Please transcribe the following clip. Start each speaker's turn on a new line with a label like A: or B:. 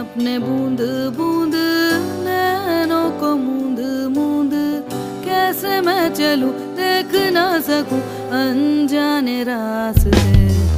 A: अपने बूंद बूंद, नैनों को मूंद मूंद। कैसे मैं चलूँ, देख ना सकूँ, अनजाने रास्ते।